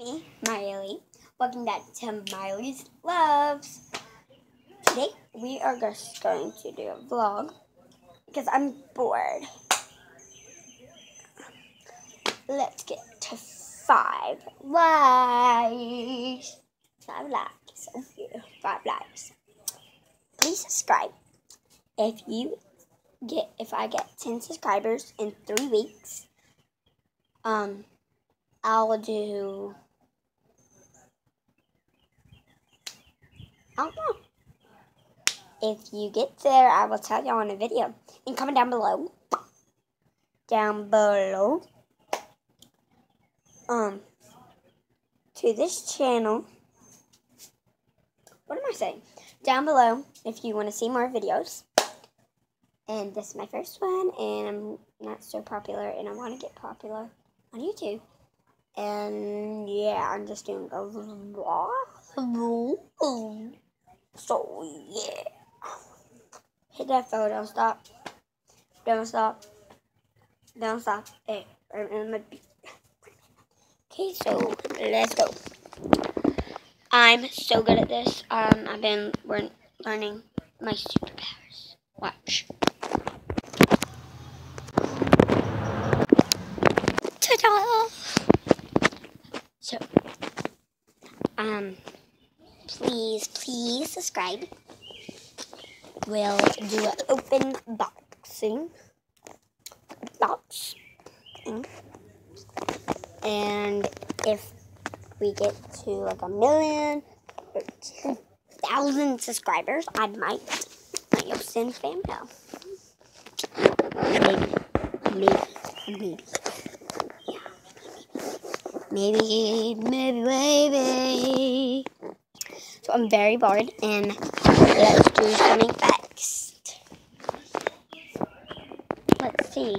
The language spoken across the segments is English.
me, Miley. Welcome back to Miley's Loves. Today we are just going to do a vlog because I'm bored. Let's get to five likes. Five likes. Okay, five likes. Please subscribe if you get if I get ten subscribers in three weeks. Um, I'll do Don't know. If you get there, I will tell y'all on a video. And comment down below. Down below. Um, to this channel. What am I saying? Down below if you want to see more videos. And this is my first one, and I'm not so popular, and I want to get popular on YouTube. And yeah, I'm just doing a vlog. So yeah. Hit that photo. Don't stop. Don't stop. Don't stop. Hey, Okay, so let's go. I'm so good at this. Um, I've been learning my superpowers. Watch. Ta-da! So, um, please, please subscribe. We'll do an open boxing. Box. And if we get to like a million or 2,000 subscribers, I might, might fan mail. Maybe, maybe, maybe. Maybe, maybe, maybe. So I'm very bored and let's do something next. Let's see.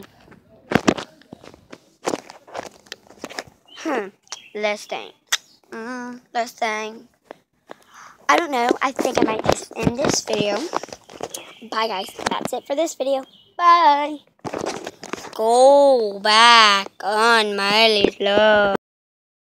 Hmm. Let's think. Mm, let's think. I don't know. I think I might just end this video. Bye, guys. That's it for this video. Bye. Go back on Miley's Love.